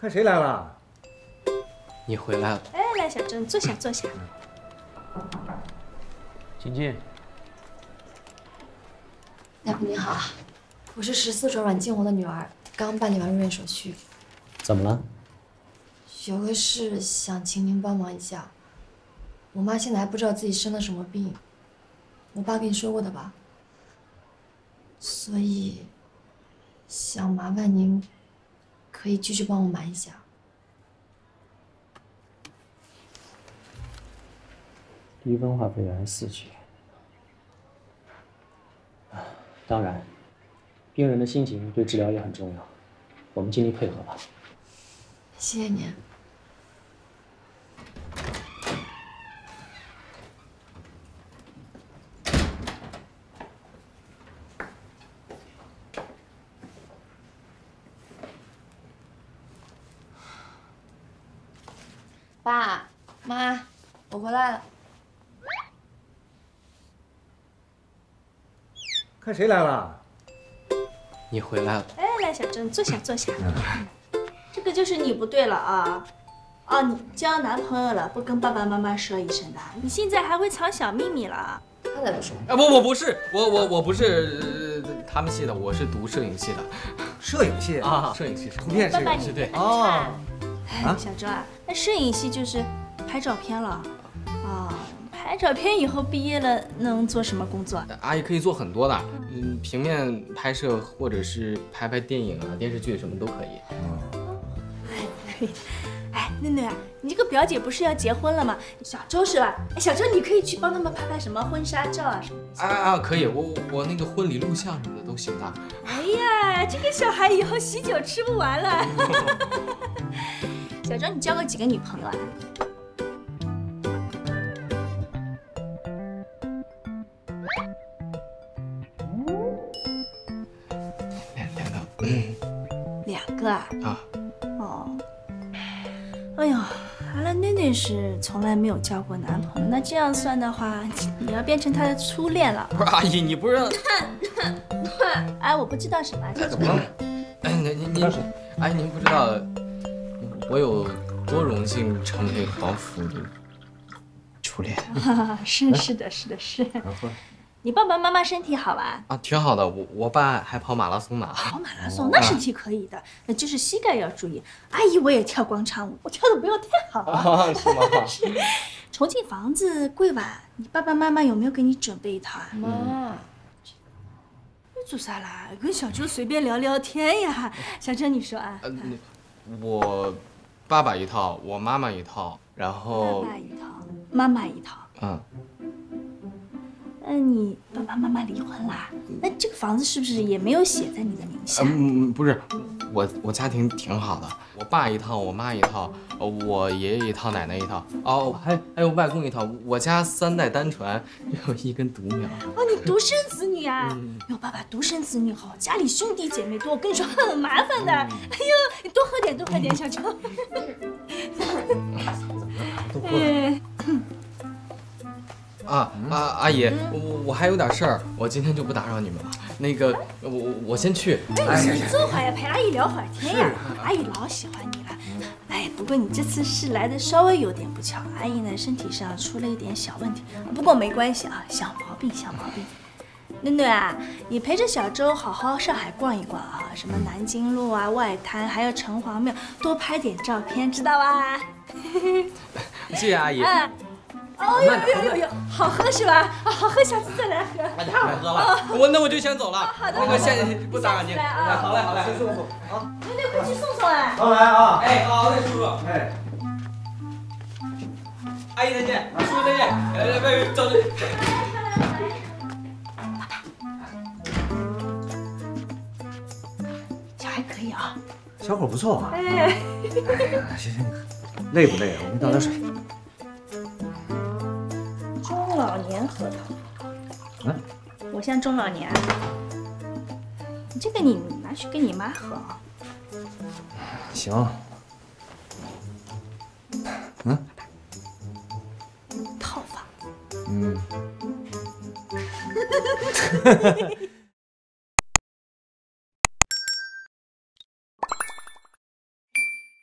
看谁来了？你回来了，哎，来，小郑，坐下，坐下。晶晶，大夫您好，我是十四床阮静红的女儿，刚办理完入院手续，怎么了？有个事想请您帮忙一下。我妈现在还不知道自己生了什么病，我爸跟你说过的吧？所以想麻烦您，可以继续帮我瞒一下。低分化肺癌四期。啊，当然，病人的心情对治疗也很重要，我们尽力配合吧。谢谢您。爸妈，我回来了。看谁来了？你回来了，哎，来，小郑，坐下，坐下。这个就是你不对了啊！哦，你交男朋友了，不跟爸爸妈妈说一声的，你现在还会藏小秘密了。他才不说。啊不，我不是，我我我不是、呃、他们系的，我是读摄影系的摄影系啊，摄影系是图片系。对哦差。哎啊，小周啊，那摄影系就是拍照片了。啊，拍照片以后毕业了能做什么工作？阿姨可以做很多的，嗯，平面拍摄或者是拍拍电影啊、电视剧什么都可以。哎，嫩嫩啊，你这个表姐不是要结婚了吗？小周是吧？哎，小周你可以去帮他们拍拍什么婚纱照啊什么的。啊啊，可以，我我那个婚礼录像什么的都行的。哎呀，这个小孩以后喜酒吃不完了。小周，你交过几个女朋友啊？两两个两个啊？啊，哦。哎呦，原来嫩嫩是从来没有交过男朋友。那这样算的话，你要变成他的初恋了。不是阿姨，你不是 哎，我不知道什么。怎么了？哎，您您您，哎，您不知道我有多荣幸成为黄甫的初恋 是是的，是的，是。你爸爸妈妈身体好吧？啊，挺好的。我我爸还跑马拉松呢。跑马拉松那身体可以的，那就是膝盖要注意。阿姨我也跳广场舞，我跳的不要太好啊。啊，是吗？重庆房子贵吧？你爸爸妈妈有没有给你准备一套啊？妈，你做啥啦？跟小周随便聊聊天呀。小周你说啊？呃，我爸爸一套，我妈妈一套，然后爸爸一套，妈妈一套。嗯，那你爸爸妈妈离婚啦？那这个房子是不是也没有写在你的名下？嗯，不是，我我家庭挺好的，我爸一套，我妈一套，呃我爷爷一套，奶奶一套，哦，还还有外公一套，我家三代单传，只 有一根独苗。哦，你独生子女啊？哟，爸爸独生子女好，家里兄弟姐妹多，我跟你说很麻烦的。哎呦，你多喝点，多喝点，小周。嗯，啊啊，阿姨，我我还有点事儿，我今天就不打扰你们了。那个，我我我先去。哎，你坐会儿呀，陪阿姨聊会儿天呀。阿姨老喜欢你了。哎，不过你这次是来的稍微有点不巧，阿姨呢身体上出了一点小问题，不过没关系啊，小毛病小毛病。囡囡啊，你陪着小周好好上海逛一逛啊，什么南京路啊、外滩，还有城隍庙，多拍点照片，知道吧？谢谢阿姨。啊，哦呦呦呦呦，好喝是吧？啊，好喝，下次再来喝。太好喝了，我那我就先走了。好的那个先不打扰您。啊好嘞好嘞。送送啊！嫩嫩，快去送送哎！好来啊！哎，好嘞，叔叔。哎，阿姨再见，叔叔再见。来来来，走走。小孩可以啊。小伙不错啊。哎，哎呀，行行，累不累啊？我给你倒点水。年核桃。嗯，我像中老年这个你拿去给你妈喝啊。行。嗯套房。嗯。